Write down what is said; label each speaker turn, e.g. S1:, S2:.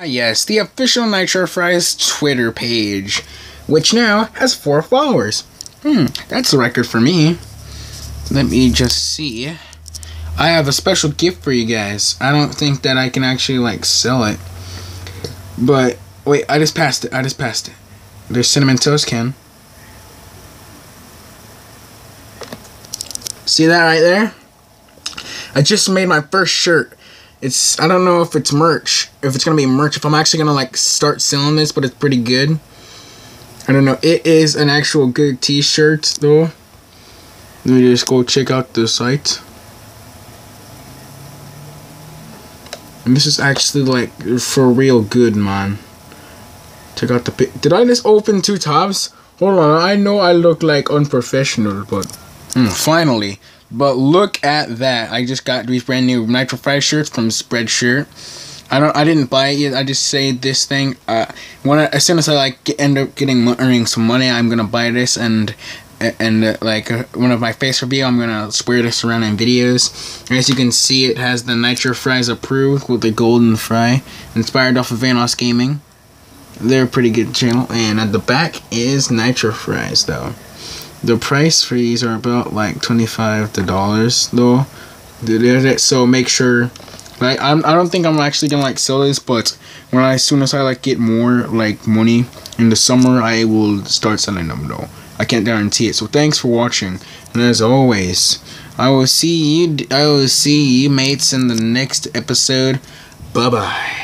S1: Ah, yes, the official Nitro Fries Twitter page, which now has four followers. Hmm, that's a record for me. Let me just see. I have a special gift for you guys. I don't think that I can actually like sell it. But wait, I just passed it. I just passed it. There's Cinnamon Toast Ken. See that right there? I just made my first shirt. It's I don't know if it's merch, if it's gonna be merch, if I'm actually gonna like start selling this, but it's pretty good. I don't know. It is an actual good T-shirt though. Let me just go check out the site. And this is actually like for real good, man. Check out the pic. Did I just open two tabs? Hold on. I know I look like unprofessional, but mm, finally. But look at that. I just got these brand new Nitro Fries shirts from Spreadshirt. I don't. I didn't buy it yet. I just say this thing. Uh, when I, as soon as I like get, end up getting earning some money, I'm gonna buy this and and uh, like uh, one of my face review i'm gonna swear this around in videos as you can see it has the nitro fries approved with the golden fry inspired off of VanossGaming they're a pretty good channel and at the back is nitro fries though the price for these are about like 25 dollars though so make sure like I'm, i don't think i'm actually gonna like sell this but when I, as soon as i like get more like money in the summer i will start selling them though I can't guarantee it. So thanks for watching, and as always, I will see you. I will see you mates in the next episode. Bye bye.